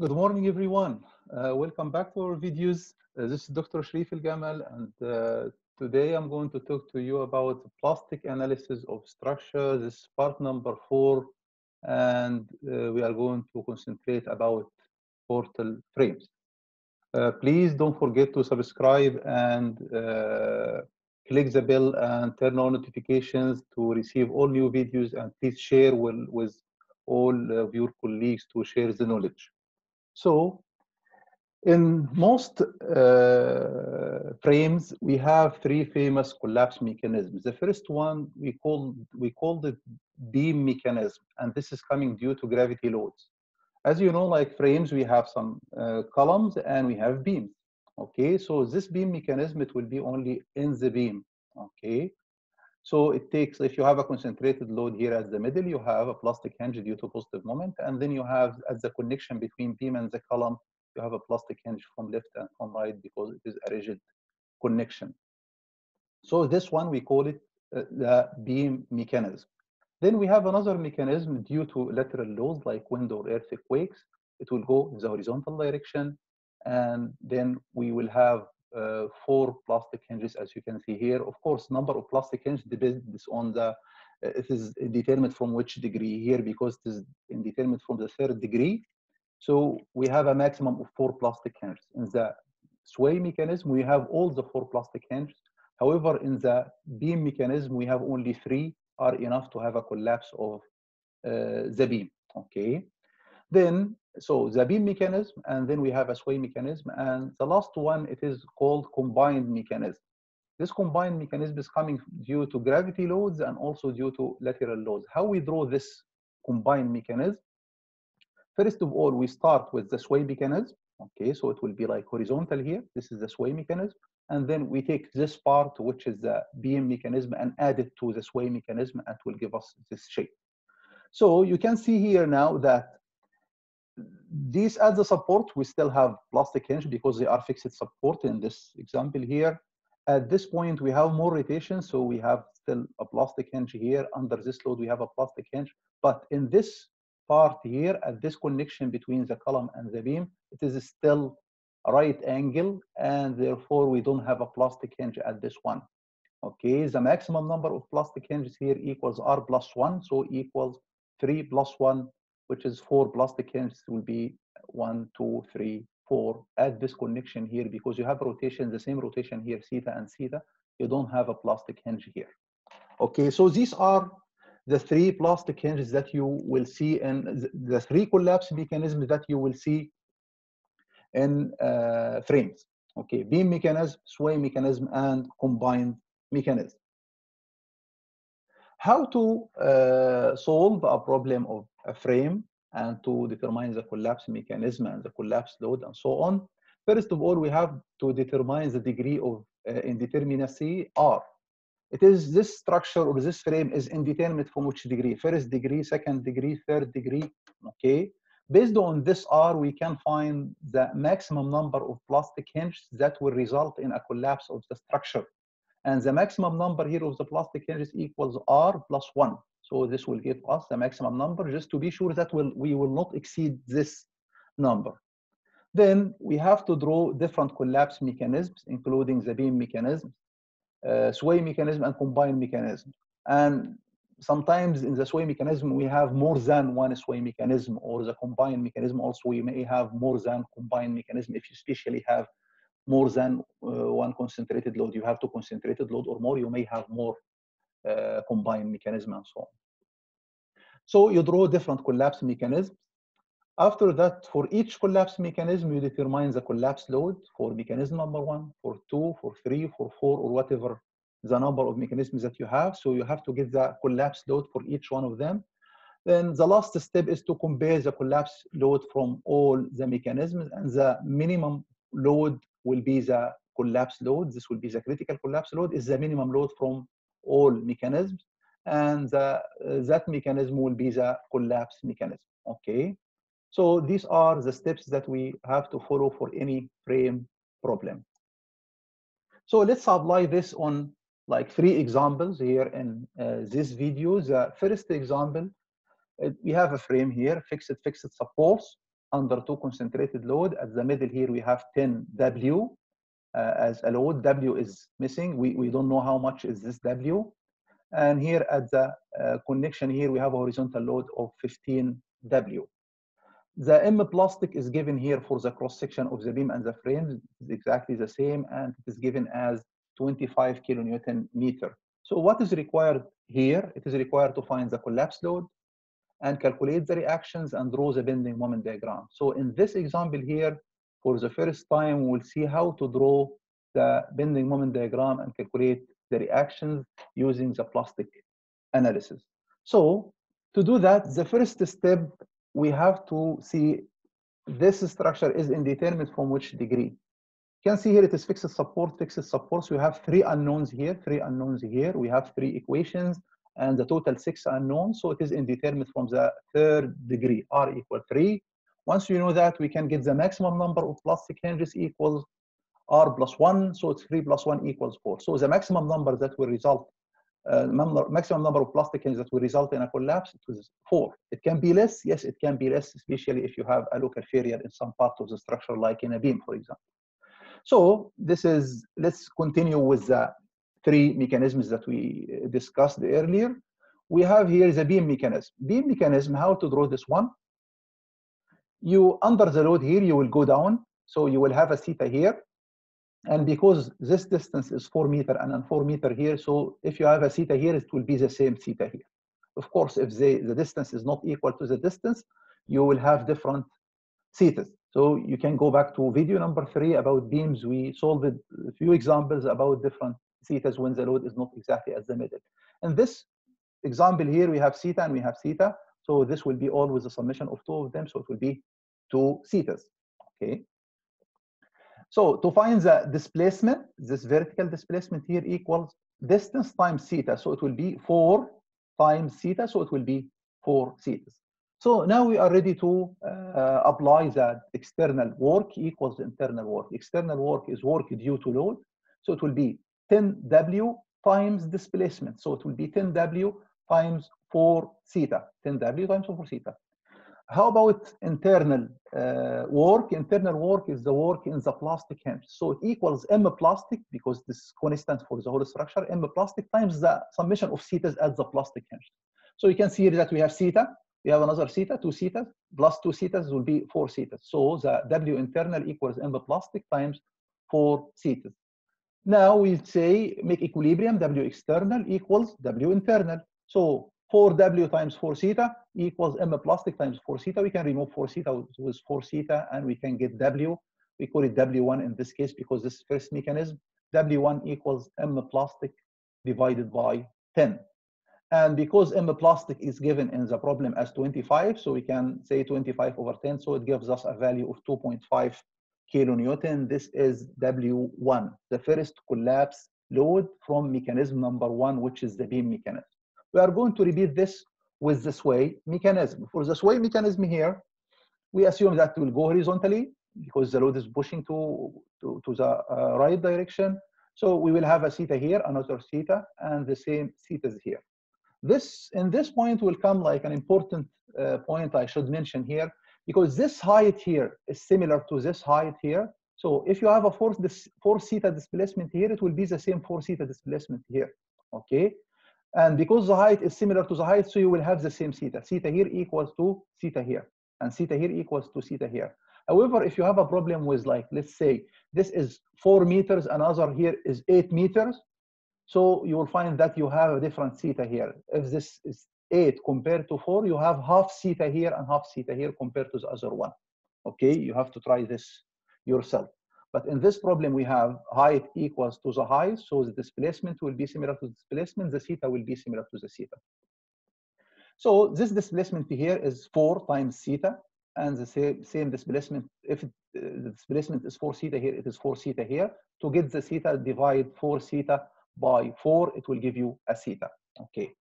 Good morning, everyone. Uh, welcome back to our videos. Uh, this is Dr. Sharif El Gamal, and uh, today I'm going to talk to you about plastic analysis of structure. This is part number four, and uh, we are going to concentrate about portal frames. Uh, please don't forget to subscribe and uh, click the bell and turn on notifications to receive all new videos, and please share with, with all of your colleagues to share the knowledge. So in most uh, frames, we have three famous collapse mechanisms. The first one we call we called it beam mechanism, and this is coming due to gravity loads. As you know, like frames, we have some uh, columns and we have beams. Okay, so this beam mechanism it will be only in the beam. Okay, so it takes, if you have a concentrated load here at the middle, you have a plastic hinge due to positive moment. And then you have as the connection between beam and the column, you have a plastic hinge from left and from right because it is a rigid connection. So this one, we call it uh, the beam mechanism. Then we have another mechanism due to lateral loads like wind or earthquakes. It will go in the horizontal direction. And then we will have uh, four plastic hinges as you can see here. Of course, number of plastic hinges depends on the, uh, it is determined from which degree here because it is determined from the third degree. So we have a maximum of four plastic hinges. In the sway mechanism, we have all the four plastic hinges. However, in the beam mechanism, we have only three are enough to have a collapse of uh, the beam, okay? Then, so the beam mechanism, and then we have a sway mechanism, and the last one, it is called combined mechanism. This combined mechanism is coming due to gravity loads and also due to lateral loads. How we draw this combined mechanism? First of all, we start with the sway mechanism. Okay, so it will be like horizontal here. This is the sway mechanism. And then we take this part, which is the beam mechanism, and add it to the sway mechanism, and it will give us this shape. So you can see here now that these as the support, we still have plastic hinge because they are fixed support in this example here. At this point, we have more rotation, so we have still a plastic hinge here. Under this load, we have a plastic hinge. But in this part here, at this connection between the column and the beam, it is still a right angle, and therefore we don't have a plastic hinge at this one. Okay, the maximum number of plastic hinges here equals R plus one, so equals three plus one which is four plastic hinges will be one, two, three, four at this connection here because you have rotation, the same rotation here, theta and theta. You don't have a plastic hinge here. Okay, so these are the three plastic hinges that you will see and the three collapse mechanisms that you will see in uh, frames. Okay, beam mechanism, sway mechanism, and combined mechanism. How to uh, solve a problem of a frame and to determine the collapse mechanism and the collapse load and so on. First of all, we have to determine the degree of uh, indeterminacy R. It is this structure or this frame is indeterminate from which degree? First degree, second degree, third degree, okay? Based on this R, we can find the maximum number of plastic hinges that will result in a collapse of the structure. And the maximum number here of the plastic hinges equals R plus one. So this will give us the maximum number just to be sure that we'll, we will not exceed this number. Then we have to draw different collapse mechanisms, including the beam mechanism, uh, sway mechanism, and combined mechanism. And sometimes in the sway mechanism, we have more than one sway mechanism, or the combined mechanism also we may have more than combined mechanism if you especially have more than uh, one concentrated load. You have two concentrated load or more, you may have more uh, combined mechanism and so on. So you draw different collapse mechanisms. After that, for each collapse mechanism, you determine the collapse load for mechanism number one, for two, for three, for four, or whatever the number of mechanisms that you have. So you have to get the collapse load for each one of them. Then the last step is to compare the collapse load from all the mechanisms and the minimum load will be the collapse load. This will be the critical collapse load is the minimum load from all mechanisms. And the, uh, that mechanism will be the collapse mechanism. Okay? So these are the steps that we have to follow for any frame problem. So let's apply this on like three examples here in uh, this video. The first example uh, we have a frame here fixed fixed supports under two concentrated load. At the middle here, we have 10 W uh, as a load. W is missing. We, we don't know how much is this W. And here at the uh, connection here, we have a horizontal load of 15 W. The M plastic is given here for the cross section of the beam and the frame. It's exactly the same, and it is given as 25 kilonewton meter. So what is required here? It is required to find the collapse load and calculate the reactions and draw the bending moment diagram. So in this example here, for the first time, we'll see how to draw the bending moment diagram and calculate the reactions using the plastic analysis. So to do that, the first step, we have to see this structure is indeterminate from which degree. You can see here it is fixed support, fixed support. So we have three unknowns here, three unknowns here. We have three equations and the total six unknowns. So it is indeterminate from the third degree, r equal three. Once you know that, we can get the maximum number of plastic hinges equals r plus one. So it's three plus one equals four. So the maximum number that will result, uh, maximum number of plastic hinges that will result in a collapse, it was four. It can be less. Yes, it can be less, especially if you have a local failure in some part of the structure, like in a beam, for example. So this is, let's continue with the three mechanisms that we uh, discussed earlier. We have here the beam mechanism. Beam mechanism, how to draw this one? You, under the load here, you will go down. So you will have a theta here. And because this distance is four meter and then four meter here, so if you have a theta here, it will be the same theta here. Of course, if the, the distance is not equal to the distance, you will have different thetas. So you can go back to video number three about beams. We solved a few examples about different thetas when the load is not exactly at the middle. In this example here, we have theta and we have theta. So this will be always a summation of two of them. So it will be two thetas, okay? So to find the displacement, this vertical displacement here equals distance times theta. So it will be four times theta. So it will be four thetas. So now we are ready to uh, apply that external work equals internal work. External work is work due to load. So it will be 10W times displacement. So it will be 10W times 4 theta. 10W times 4 theta. How about internal uh, work? Internal work is the work in the plastic hinge. So it equals M plastic because this is constant for the whole structure. M plastic times the summation of thetas at the plastic hinge. So you can see that we have theta. We have another theta, two thetas, plus two thetas will be four thetas. So the W internal equals M plastic times four thetas. Now we say make equilibrium W external equals W internal. So 4W times 4 theta equals M plastic times 4 theta. We can remove 4 theta with 4 theta and we can get W. We call it W1 in this case because this first mechanism. W1 equals M plastic divided by 10. And because M plastic is given in the problem as 25, so we can say 25 over 10. So it gives us a value of 2.5 kilonewton. This is W1, the first collapse load from mechanism number one, which is the beam mechanism. We are going to repeat this with the sway mechanism. For the sway mechanism here, we assume that will go horizontally because the load is pushing to, to, to the uh, right direction. So we will have a theta here, another theta, and the same thetas here. This, in this point will come like an important uh, point I should mention here, because this height here is similar to this height here. So if you have a four, this four theta displacement here, it will be the same four theta displacement here, okay? And because the height is similar to the height, so you will have the same theta. Theta here equals to theta here, and theta here equals to theta here. However, if you have a problem with like, let's say, this is four meters, another here is eight meters, so you will find that you have a different theta here. If this is 8 compared to 4, you have half theta here and half theta here compared to the other one. Okay, you have to try this yourself. But in this problem, we have height equals to the height, so the displacement will be similar to the displacement, the theta will be similar to the theta. So this displacement here is 4 times theta, and the same, same displacement, if it, uh, the displacement is 4 theta here, it is 4 theta here. To get the theta, divide 4 theta by 4, it will give you a theta. Okay.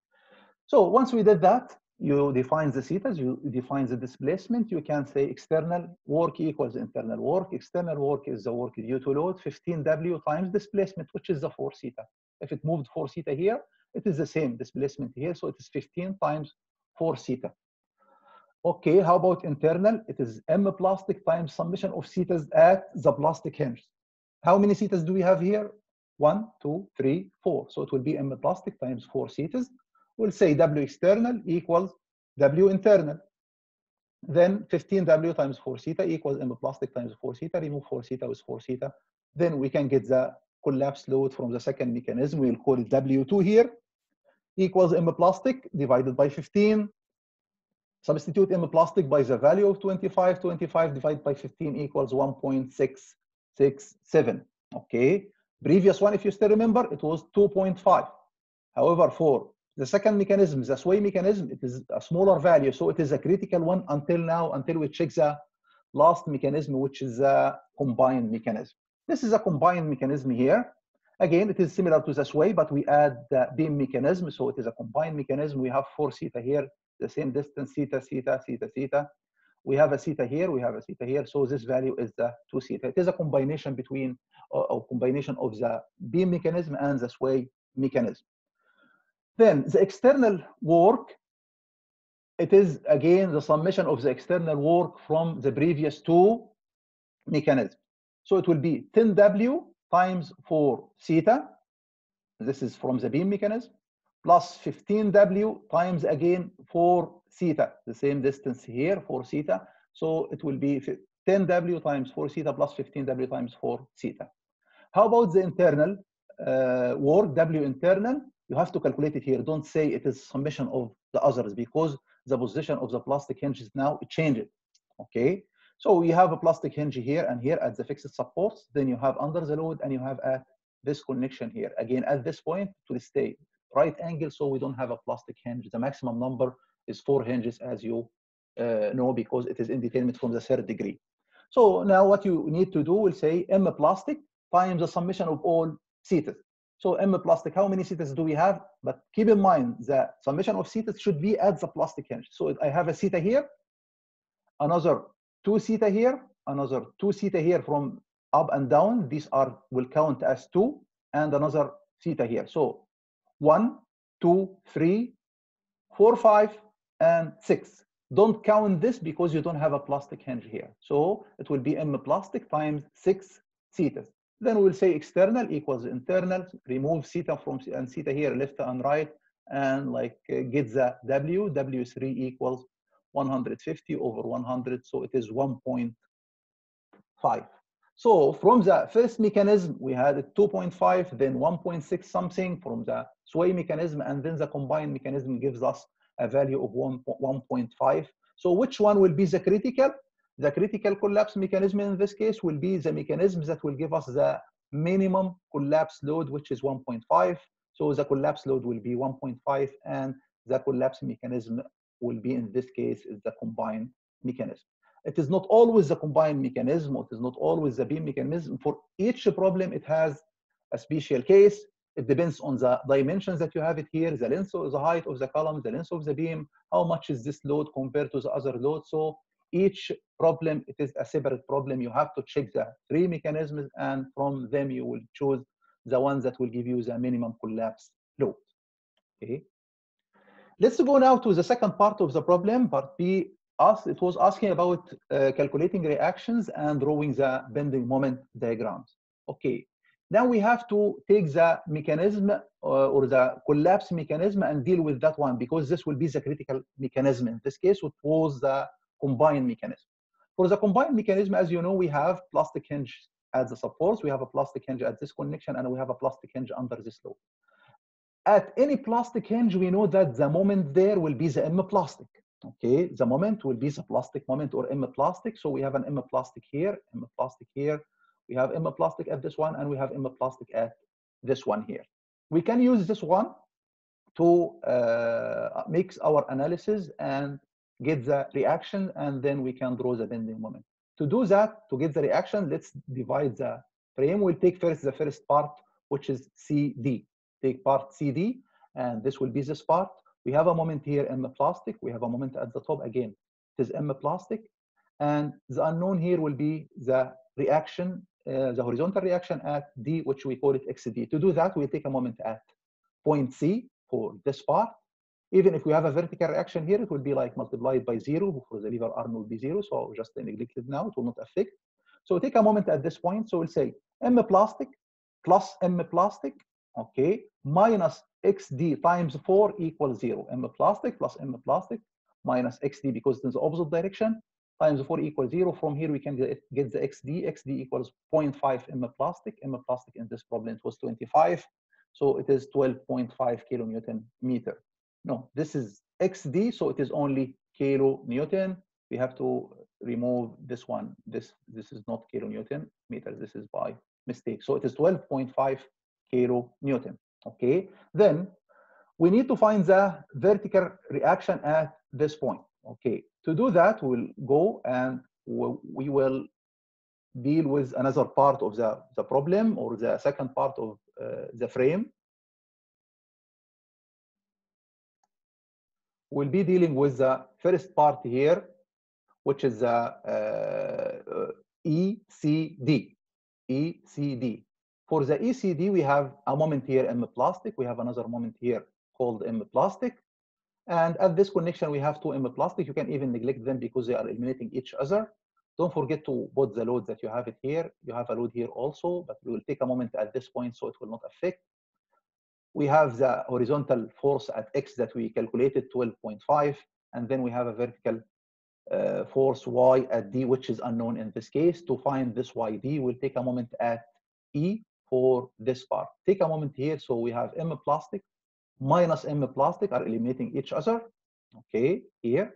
So once we did that, you define the thetas, you define the displacement. You can say external work equals internal work. External work is the work due to load, 15W times displacement, which is the 4 theta. If it moved 4 theta here, it is the same displacement here. So it is 15 times 4 theta. Okay, how about internal? It is M plastic times summation of thetas at the plastic hinge. How many thetas do we have here? One, two, three, four. So it will be M plastic times four thetas. We'll say W external equals W internal. Then 15W times 4 theta equals M plastic times 4 theta. Remove 4 theta with 4 theta. Then we can get the collapse load from the second mechanism. We'll call it W2 here equals M plastic divided by 15. Substitute M plastic by the value of 25. 25 divided by 15 equals 1.667. Okay. Previous one, if you still remember, it was 2.5. However, for the second mechanism, is the sway mechanism, it is a smaller value. So it is a critical one until now, until we check the last mechanism, which is a combined mechanism. This is a combined mechanism here. Again, it is similar to the sway, but we add the beam mechanism. So it is a combined mechanism. We have four theta here, the same distance, theta, theta, theta, theta. We have a theta here, we have a theta here. So this value is the two theta. It is a combination between, or, or combination of the beam mechanism and the sway mechanism. Then the external work, it is again the summation of the external work from the previous two mechanisms. So it will be 10W times 4 theta. This is from the beam mechanism, plus 15W times again 4 theta, the same distance here, 4 theta. So it will be 10W times 4 theta plus 15W times 4 theta. How about the internal uh, work, W internal? You have to calculate it here. Don't say it is summation of the others because the position of the plastic hinges now changed. Okay, so you have a plastic hinge here and here at the fixed supports. Then you have under the load and you have at this connection here. Again, at this point to the stay right angle, so we don't have a plastic hinge. The maximum number is four hinges, as you uh, know, because it is indeterminate from the third degree. So now what you need to do will say M plastic times the summation of all thetas. So M plastic, how many thetas do we have? But keep in mind the summation of thetas should be at the plastic hinge. So I have a theta here, another two theta here, another two theta here from up and down. These are will count as two, and another theta here. So one, two, three, four, five, and six. Don't count this because you don't have a plastic hinge here. So it will be M plastic times six thetas. Then we'll say external equals internal, remove theta from and theta here left and right, and like uh, get the W, W3 equals 150 over 100, so it is 1.5. So from the first mechanism, we had 2.5, then 1.6 something from the sway mechanism, and then the combined mechanism gives us a value of 1.5. So which one will be the critical? The critical collapse mechanism in this case will be the mechanism that will give us the minimum collapse load, which is 1.5. So the collapse load will be 1.5 and the collapse mechanism will be in this case is the combined mechanism. It is not always the combined mechanism, it is not always the beam mechanism. For each problem, it has a special case. It depends on the dimensions that you have it here, the length the height of the column, the length of the beam, how much is this load compared to the other load. So each problem, it is a separate problem. You have to check the three mechanisms and from them you will choose the one that will give you the minimum collapse load. Okay. Let's go now to the second part of the problem, part B. Us, it was asking about uh, calculating reactions and drawing the bending moment diagrams. Okay, now we have to take the mechanism uh, or the collapse mechanism and deal with that one because this will be the critical mechanism. In this case, it was the combined mechanism. For the combined mechanism, as you know, we have plastic hinge at the supports, we have a plastic hinge at this connection, and we have a plastic hinge under this load. At any plastic hinge, we know that the moment there will be the M plastic. Okay, the moment will be the plastic moment or M plastic. So we have an M plastic here, M plastic here. We have M plastic at this one, and we have M plastic at this one here. We can use this one to uh, our analysis and get the reaction, and then we can draw the bending moment. To do that, to get the reaction, let's divide the frame. We'll take first the first part, which is CD. Take part CD, and this will be this part. We have a moment here M plastic. We have a moment at the top again. It is M plastic. And the unknown here will be the reaction, uh, the horizontal reaction at D, which we call it XD. To do that, we take a moment at point C for this part. Even if we have a vertical reaction here, it will be like multiplied by zero for the lever arm will be zero. So just neglected now, it will not affect. So take a moment at this point. So we'll say M plastic plus M plastic, okay, minus XD times four equals zero. M plastic plus M plastic minus XD because it's in the opposite direction times 4 equals 0. From here, we can get, get the XD. XD equals 0.5 M plastic. M plastic in this problem it was 25. So it is 12.5 kilonewton meter. No, this is XD, so it is only kilonewton. We have to remove this one. This, this is not kilonewton meter. This is by mistake. So it is 12.5 kilonewton. Okay. Then we need to find the vertical reaction at this point. Okay. To do that, we'll go and we will deal with another part of the, the problem or the second part of uh, the frame. We'll be dealing with the first part here, which is the uh, ECD. ECD. For the ECD, we have a moment here M plastic. We have another moment here called M plastic. And at this connection, we have two M plastic. You can even neglect them because they are eliminating each other. Don't forget to put the load that you have it here. You have a load here also, but we will take a moment at this point so it will not affect. We have the horizontal force at X that we calculated 12.5, and then we have a vertical uh, force Y at D, which is unknown in this case. To find this YD, we'll take a moment at E for this part. Take a moment here. So we have M plastic minus M plastic are eliminating each other. Okay, here.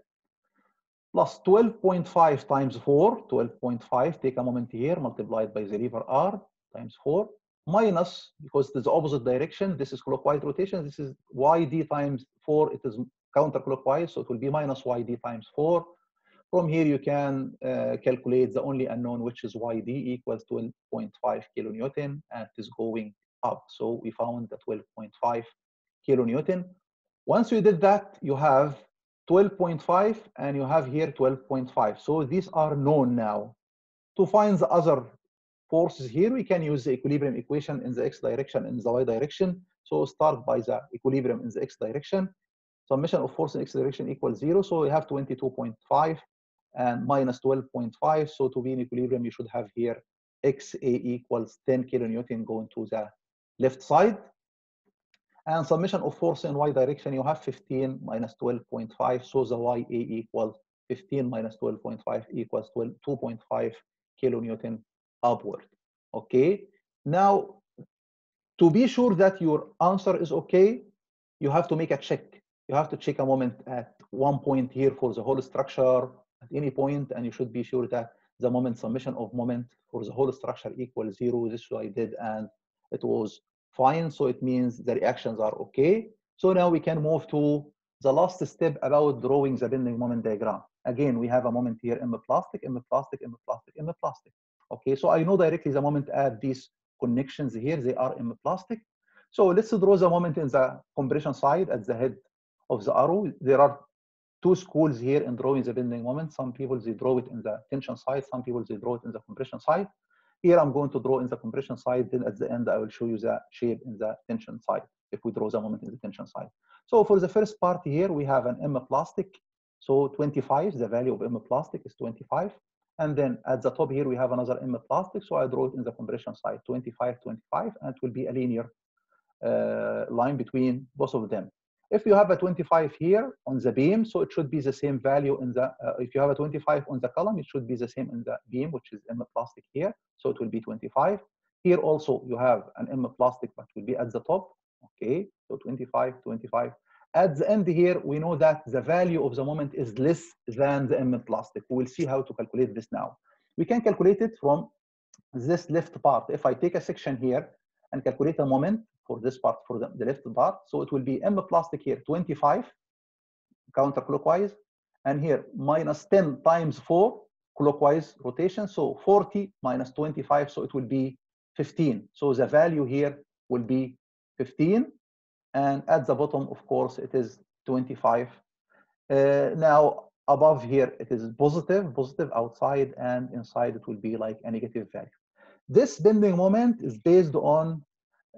Plus 12.5 times 4, 12.5, take a moment here, multiplied by the lever arm times 4, minus, because it is the opposite direction, this is clockwise rotation, this is YD times 4, it is counterclockwise, so it will be minus YD times 4. From here, you can uh, calculate the only unknown, which is YD equals 12.5 kilonewton, and it is going up. So we found the 12.5 kilonewton. Once you did that, you have 12.5 and you have here 12.5. So these are known now. To find the other forces here, we can use the equilibrium equation in the x direction and the y direction. So start by the equilibrium in the x direction. Summation of force in x direction equals zero. So we have 22.5 and minus 12.5. So to be in equilibrium, you should have here xa equals 10 kilonewton going to the left side. And summation of force in y direction, you have 15 minus 12.5. So the YA equals 15 minus 12.5 equals 2.5 kilonewton upward. Okay. Now, to be sure that your answer is okay, you have to make a check. You have to check a moment at one point here for the whole structure at any point, and you should be sure that the moment summation of moment for the whole structure equals zero. This is what I did, and it was fine. So it means the reactions are okay. So now we can move to the last step about drawing the bending moment diagram. Again, we have a moment here in the plastic, in the plastic, in the plastic, in the plastic. Okay, so I know directly the moment at these connections here, they are in plastic. So let's draw the moment in the compression side at the head of the arrow. There are two schools here in drawing the bending moment. Some people, they draw it in the tension side. Some people, they draw it in the compression side. Here I'm going to draw in the compression side. Then at the end, I will show you the shape in the tension side if we draw the moment in the tension side. So for the first part here, we have an M plastic. So 25, the value of M plastic is 25. And then at the top here, we have another M plastic. So I draw it in the compression side, 25, 25, and it will be a linear uh, line between both of them. If you have a 25 here on the beam, so it should be the same value in the, uh, if you have a 25 on the column, it should be the same in the beam, which is M plastic here. So it will be 25. Here also you have an M plastic, but will be at the top. Okay, so 25, 25. At the end here, we know that the value of the moment is less than the M plastic. We will see how to calculate this now. We can calculate it from this left part. If I take a section here and calculate a moment for this part, for the, the left part, so it will be M plastic here, 25 counterclockwise, and here minus 10 times 4 clockwise rotation. So 40 minus 25, so it will be 15. So the value here will be 15. And at the bottom, of course, it is 25. Uh, now, above here, it is positive, positive outside, and inside it will be like a negative value. This bending moment is based on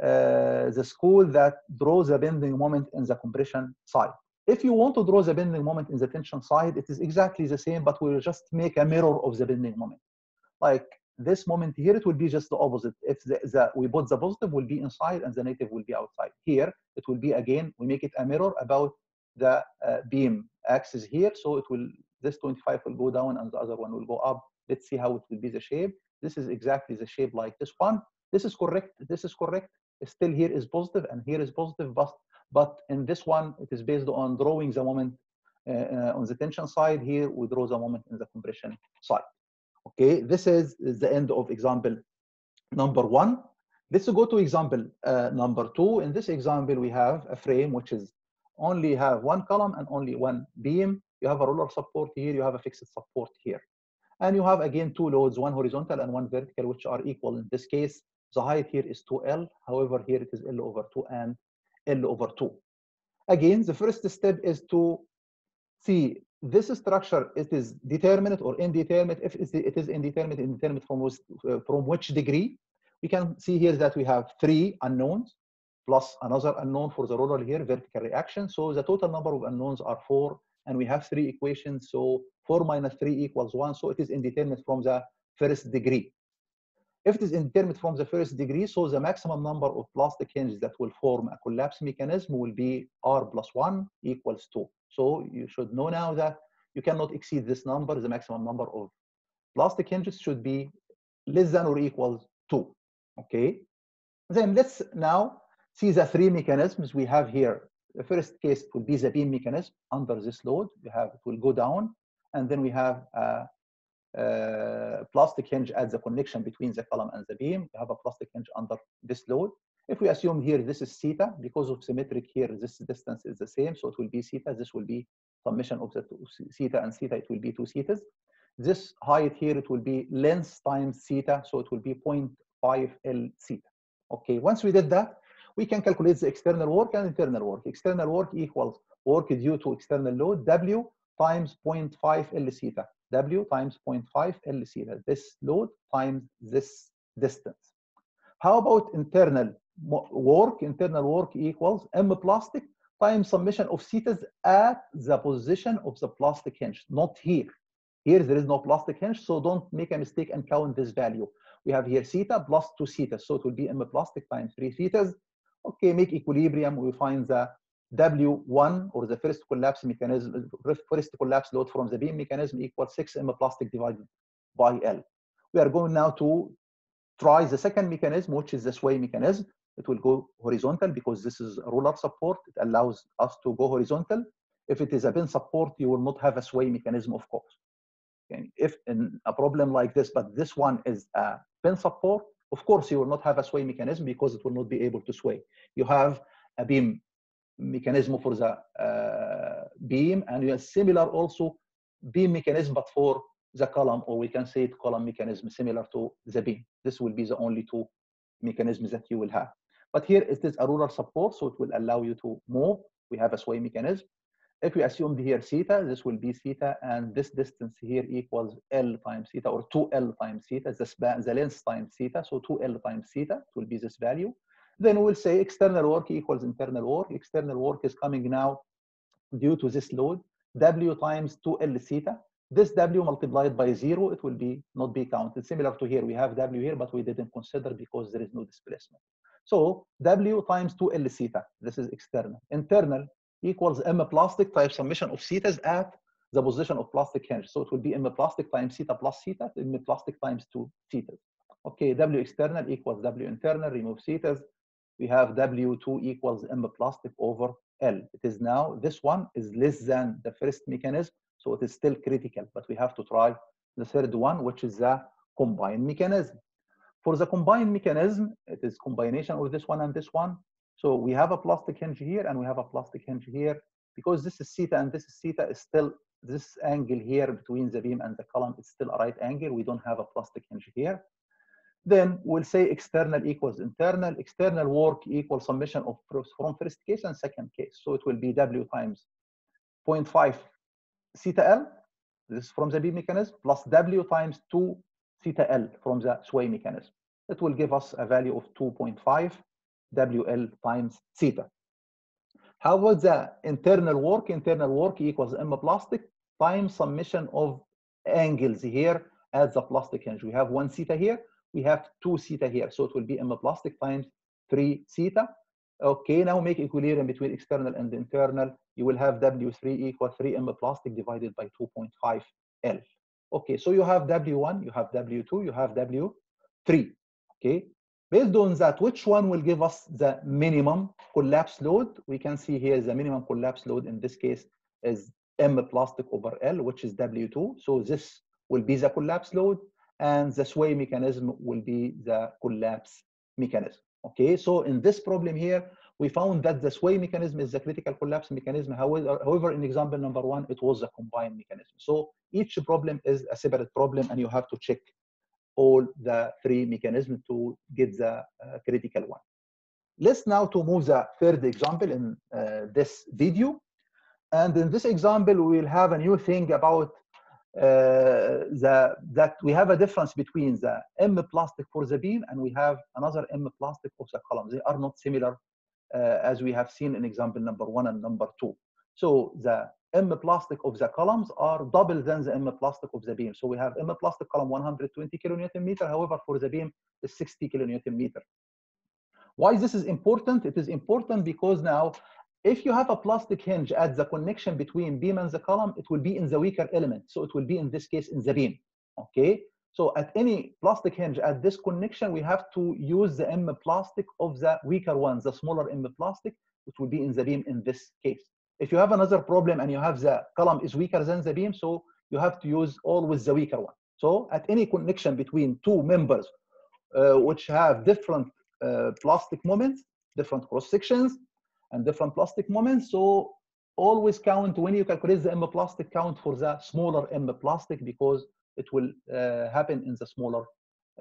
uh, the school that draws the bending moment in the compression side. If you want to draw the bending moment in the tension side, it is exactly the same, but we'll just make a mirror of the bending moment. Like this moment here, it will be just the opposite. If the, the, we put the positive will be inside and the negative will be outside. Here, it will be again, we make it a mirror about the uh, beam axis here. So it will, this 25 will go down and the other one will go up. Let's see how it will be the shape. This is exactly the shape like this one. This is correct. This is correct. Still here is positive and here is positive, but, but in this one, it is based on drawing the moment uh, uh, on the tension side. Here, we draw the moment in the compression side. Okay, this is, the end of example number one. Let's go to example uh, number two. In this example, we have a frame which is only have one column and only one beam. You have a roller support here, you have a fixed support here. And you have again two loads, one horizontal and one vertical, which are equal. In this case, the height here is 2L. However, here it is L over 2 and L over 2. Again, the first step is to see this structure, it is determinate or indeterminate. If it is indeterminate, indeterminate from, uh, from which degree? We can see here that we have three unknowns plus another unknown for the roller here, vertical reaction. So the total number of unknowns are four, and we have three equations. So four minus three equals one. So it is indeterminate from the first degree. If it is indeterminate from the first degree, so the maximum number of plastic hinges that will form a collapse mechanism will be R plus one equals two. So you should know now that you cannot exceed this number. The maximum number of plastic hinges should be less than or equals two. Okay. Then let's now see the three mechanisms we have here. The first case will be the beam mechanism under this load. We have it will go down, and then we have a, a plastic hinge at the connection between the column and the beam. We have a plastic hinge under this load. If we assume here this is theta, because of symmetric here, this distance is the same, so it will be theta. This will be summation of the two, theta and theta, it will be two thetas. This height here, it will be length times theta, so it will be 0.5 L theta. Okay, once we did that, we can calculate the external work and internal work. External work equals work due to external load, W times 0.5 L theta. W times 0.5 L theta. This load times this distance. How about internal work? Internal work equals M plastic times summation of thetas at the position of the plastic hinge, not here. Here there is no plastic hinge, so don't make a mistake and count this value. We have here theta plus 2 theta, so it will be M plastic times 3 thetas. Okay, make equilibrium, we find the W1 or the first collapse mechanism, first collapse load from the beam mechanism equals 6 M plastic divided by L. We are going now to try the second mechanism, which is the sway mechanism. It will go horizontal because this is a roller support. It allows us to go horizontal. If it is a pin support, you will not have a sway mechanism, of course. If in a problem like this, but this one is a pin support, of course, you will not have a sway mechanism because it will not be able to sway. You have a beam mechanism for the uh, beam, and you have similar also beam mechanism, but for the column, or we can say it column mechanism similar to the beam. This will be the only two mechanisms that you will have. But here it is a roller support, so it will allow you to move. We have a sway mechanism. If we assume here theta, this will be theta, and this distance here equals L times theta, or 2L times theta, the, span, the length times theta, so 2L times theta, will be this value. Then we'll say external work equals internal work. External work is coming now due to this load, W times 2L theta. This W multiplied by zero, it will be not be counted. Similar to here, we have W here, but we didn't consider because there is no displacement. So W times 2L theta, this is external. Internal equals M plastic times summation of thetas at the position of plastic hinge. So it will be M plastic times theta plus theta, M plastic times 2 theta. Okay, W external equals W internal, remove thetas. We have W2 equals M plastic over L. It is now, this one is less than the first mechanism, so it is still critical, but we have to try the third one, which is the combined mechanism. For the combined mechanism, it is combination of this one and this one. So we have a plastic hinge here and we have a plastic hinge here. Because this is theta and this is theta, is still this angle here between the beam and the column is still a right angle. We don't have a plastic hinge here. Then we'll say external equals internal. External work equals summation of from first case and second case. So it will be W times 0.5 theta L, this is from the beam mechanism, plus W times 2 theta L from the sway mechanism. It will give us a value of 2.5 WL times theta. How about the internal work? Internal work equals M plastic times summation of angles here at the plastic hinge. We have one theta here, we have two theta here. So it will be M plastic times three theta. Okay, now make equilibrium between external and internal. You will have W3 equal 3 M plastic divided by 2.5 L. Okay, so you have W1, you have W2, you have W3. Okay, based on that, which one will give us the minimum collapse load? We can see here the minimum collapse load in this case is M plastic over L, which is W2. So this will be the collapse load, and the sway mechanism will be the collapse mechanism. Okay, so in this problem here, we found that the sway mechanism is the critical collapse mechanism. However, in example number one, it was a combined mechanism. So each problem is a separate problem, and you have to check all the three mechanisms to get the uh, critical one. Let's now to move the third example in uh, this video. And in this example, we will have a new thing about the, that we have a difference between the M plastic for the beam and we have another M plastic for the column. They are not similar uh, as we have seen in example number one and number two. So the M plastic of the columns are double than the M plastic of the beam. So we have M plastic column 120 kilonewton meter. However, for the beam is 60 kilonewton meter. Why this is important? It is important because now if you have a plastic hinge at the connection between beam and the column, it will be in the weaker element. So it will be in this case in the beam. Okay. So at any plastic hinge at this connection, we have to use the M plastic of the weaker one, the smaller M plastic, which will be in the beam in this case. If you have another problem and you have the column is weaker than the beam, so you have to use always the weaker one. So at any connection between two members uh, which have different uh, plastic moments, different cross sections, and different plastic moments. So always count when you calculate the M plastic count for the smaller M plastic because it will uh, happen in the smaller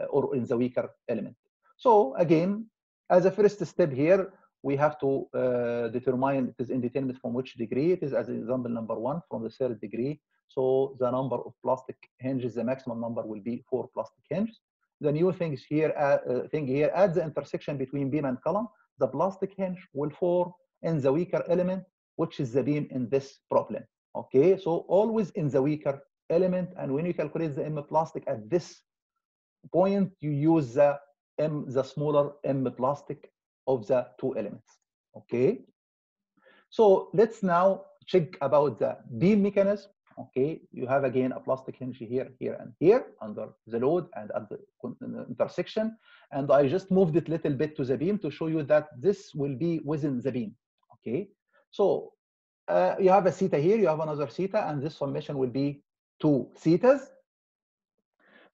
uh, or in the weaker element. So again, as a first step here, we have to uh, determine it is indeterminate from which degree. It is as example number one from the third degree. So the number of plastic hinges, the maximum number will be four plastic hinges. The new things here, uh, thing here, at the intersection between beam and column, the plastic hinge will form in the weaker element, which is the beam in this problem. Okay, so always in the weaker element, and when you calculate the M plastic at this point, you use the M, the smaller M plastic of the two elements. Okay, so let's now check about the beam mechanism. Okay, you have again a plastic hinge here, here, and here under the load and at the intersection. And I just moved it a little bit to the beam to show you that this will be within the beam. Okay, so uh, you have a theta here, you have another theta, and this summation will be two thetas.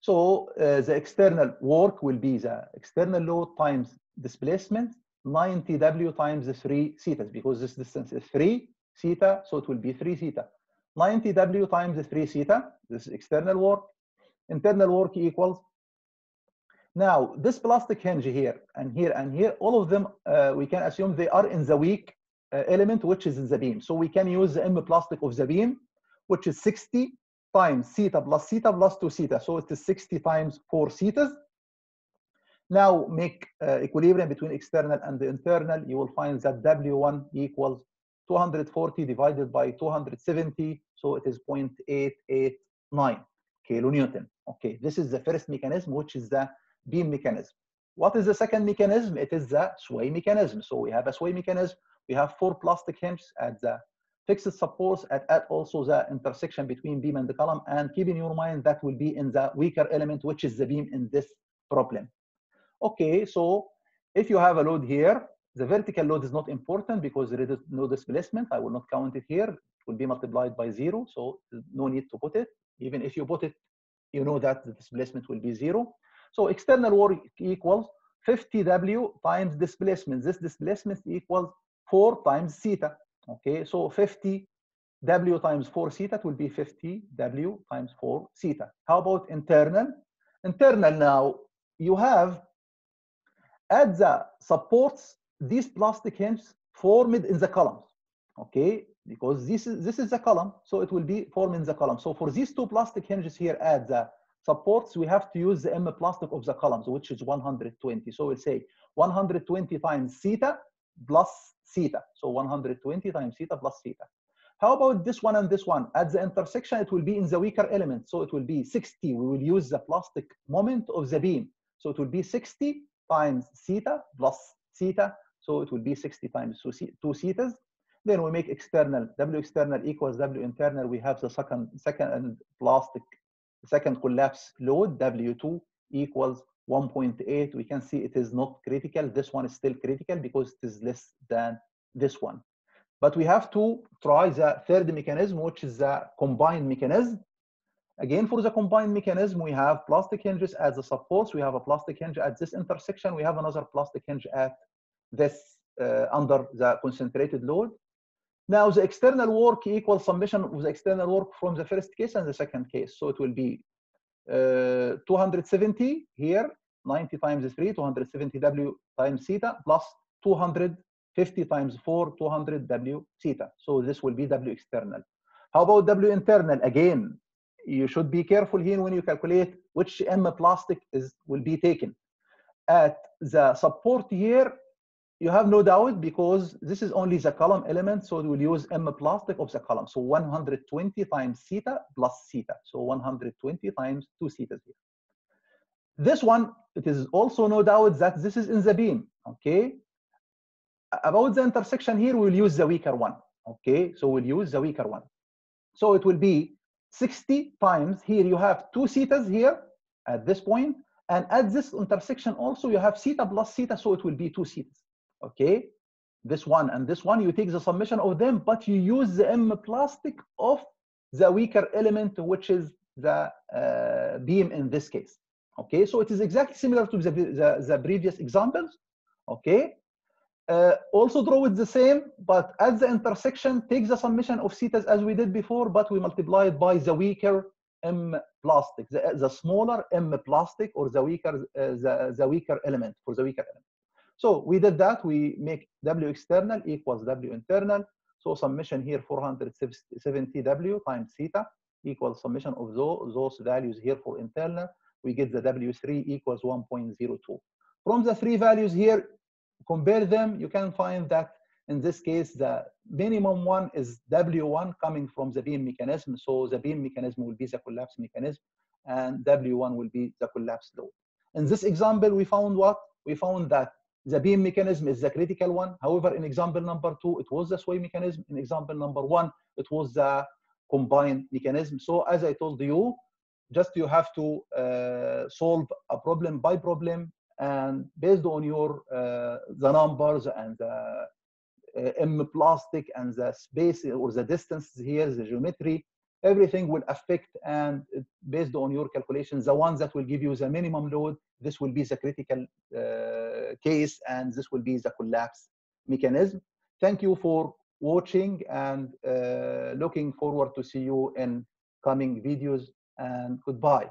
So uh, the external work will be the external load times displacement 90 W times the three thetas because this distance is three theta, so it will be three theta. 90 W times the three theta, this is external work. Internal work equals. Now, this plastic hinge here and here and here, all of them, uh, we can assume they are in the weak uh, element, which is in the beam. So we can use the M plastic of the beam, which is 60 times theta plus theta plus 2 theta. So it is 60 times 4 thetas. Now make uh, equilibrium between external and the internal. You will find that W1 equals 240 divided by 270. So it is 0.889 kilonewton. Okay, this is the first mechanism, which is the beam mechanism. What is the second mechanism? It is the sway mechanism. So we have a sway mechanism. We have four plastic hinges at the fixed supports at, at also the intersection between beam and the column. And keep in your mind that will be in the weaker element, which is the beam in this problem. Okay, so if you have a load here, the vertical load is not important because there is no displacement. I will not count it here. It will be multiplied by zero, so no need to put it. Even if you put it, you know that the displacement will be zero. So external work equals 50W times displacement. This displacement equals 4 times theta. Okay, so 50 W times 4 theta will be 50 W times 4 theta. How about internal? Internal now, you have at the supports these plastic hinges formed in the columns. Okay, because this is this is the column, so it will be formed in the column. So for these two plastic hinges here at the supports, we have to use the M plastic of the columns, which is 120. So we'll say 120 times theta plus theta. So 120 times theta plus theta. How about this one and this one? At the intersection, it will be in the weaker element. So it will be 60. We will use the plastic moment of the beam. So it will be 60 times theta plus theta. So it will be 60 times two, two thetas. Then we make external, W external equals W internal. We have the second, second and plastic, second collapse load, W2 equals 1.8. We can see it is not critical. This one is still critical because it is less than this one. But we have to try the third mechanism, which is the combined mechanism. Again, for the combined mechanism, we have plastic hinges as the supports. We have a plastic hinge at this intersection. We have another plastic hinge at this uh, under the concentrated load. Now, the external work equals summation of the external work from the first case and the second case. So it will be uh, 270 here, 90 times 3, 270 W times theta, plus 250 times 4, 200 W theta. So this will be W external. How about W internal? Again, you should be careful here when you calculate which M plastic is will be taken. At the support here, you have no doubt because this is only the column element, so it will use M plastic of the column. So 120 times theta plus theta. So 120 times two thetas here. This one, it is also no doubt that this is in the beam, okay? About the intersection here, we'll use the weaker one, okay? So we'll use the weaker one. So it will be 60 times, here you have two thetas here at this point, and at this intersection also you have theta plus theta, so it will be two thetas okay? This one and this one you take the summation of them but you use the m plastic of the weaker element which is the uh, beam in this case. Okay? So it is exactly similar to the, the, the previous examples. Okay? Uh, also draw it the same but at the intersection take the summation of thetas as we did before but we multiply it by the weaker m plastic the, the smaller m plastic or the weaker uh, the, the weaker element for the weaker element so we did that. We make W external equals W internal. So summation here 470 W times theta equals summation of those, those values here for internal. We get the W3 equals 1.02. From the three values here, compare them, you can find that in this case, the minimum one is W1 coming from the beam mechanism. So the beam mechanism will be the collapse mechanism and W1 will be the collapse load. In this example, we found what? We found that the beam mechanism is the critical one. However, in example number two, it was the sway mechanism. In example number one, it was the combined mechanism. So as I told you, just you have to uh, solve a problem by problem and based on your uh, the numbers and the uh, M plastic and the space or the distances here, the geometry, everything will affect and based on your calculations, the ones that will give you the minimum load, this will be the critical uh, case and this will be the collapse mechanism. Thank you for watching and uh, looking forward to see you in coming videos and goodbye.